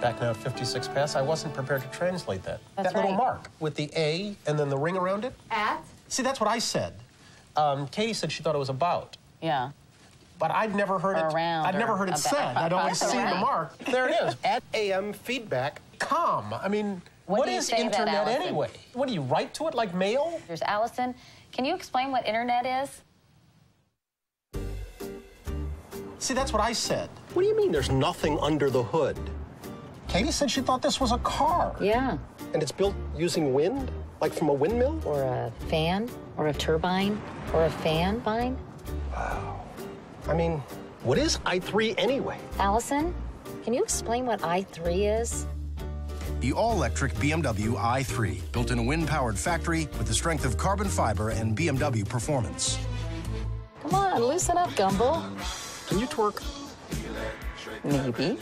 back now a 56 pass. I wasn't prepared to translate that. That's that little mark with the A and then the ring around it. At? See, that's what I said. Um, Katie said she thought it was about. Yeah. But I've never heard Or it. around I've never heard it said. I'd always That's seen the mark. There it is. At AM feedback. Com. I mean, When what do you is say that, internet anyway? What do you write to it like mail? There's Allison. Can you explain what internet is? See, that's what I said. What do you mean there's nothing under the hood? Katie said she thought this was a car. Yeah. And it's built using wind? Like from a windmill? Or a fan? Or a turbine? Or a fan vine? I mean, what is i3 anyway? Allison, can you explain what i3 is? The all-electric BMW i3, built in a wind-powered factory with the strength of carbon fiber and BMW performance. Come on, loosen up, Gumbel. Can you twerk? Maybe.